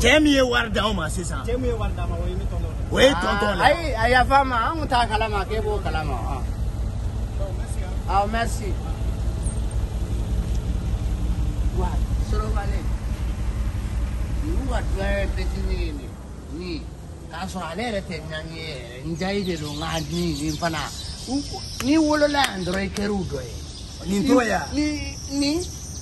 cɛ min ye wari d'aw ma sisan cɛ min ye wari d'a ma o ye ne tɔntɔn o ye tɔntɔn la ayi a yafa ma an kun t'a kalama k'e b'o kalama aw merci wa sorobale ninnu ka duwaye fitini ye nin nin k'a sɔrɔ ale yɛrɛ tɛ ɲangi ye yɛrɛ n jayi de don nka nin nin fana n'i wolola yan dɔrɔn i kɛr'u dɔ ye nin t'o ye wa ni ni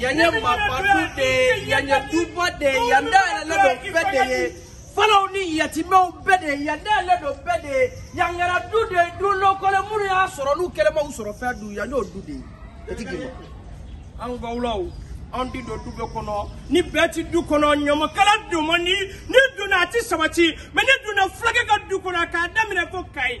yanɲɛ mabatu de ye yanɲɛ duba de ye yan dayɛlɛ ne don bɛɛ de ye falaw ni yatimɛw bɛɛ de ye yan dayɛlɛ don bɛɛ de ye yan kɛra du de ye du lɔkɔlɛ minnu y'a sɔrɔ n'u kɛlɛmaw sɔrɔ fɛn du yan y'o du de ye o ti gɛlɛya an bawulaw an ti don du bɛɛ kɔnɔ ni bɛɛ ti du kɔnɔ ɲamakala don man di ni donna a ti sabati mɛ ni donna fulakɛ ka du kɔnɔ k'a daminɛ ko kayi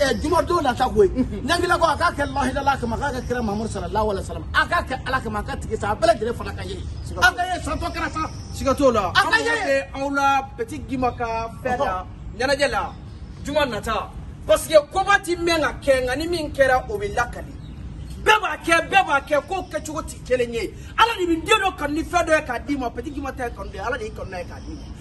Eh, juma don nata ko ye ɲangila ko a k'a kɛ lahidala kama k'a kɛ kira mahamadu sallallahu alaihi wasallam a k'a kɛ ala kama a ka tigi sa a bɛɛ lajɛlen fana ka ye a ka ye santɔ kɛra sa siga t'o la a ka ye aw la petit gima ka fɛn la ɲɛnajɛ la juma nata parce que koba ti mɛn ka kɛ nka ni min kɛra o bɛ lakali bɛɛ b'a kɛ bɛɛ b'a kɛ k'o kɛcogo tɛ kelen ye ala de bɛ den dɔ kanu ni fɛn dɔ ye k'a d'i ma petit gima ta ye kanu de ye ala de y'i kanu n'a ye k'a d'i ma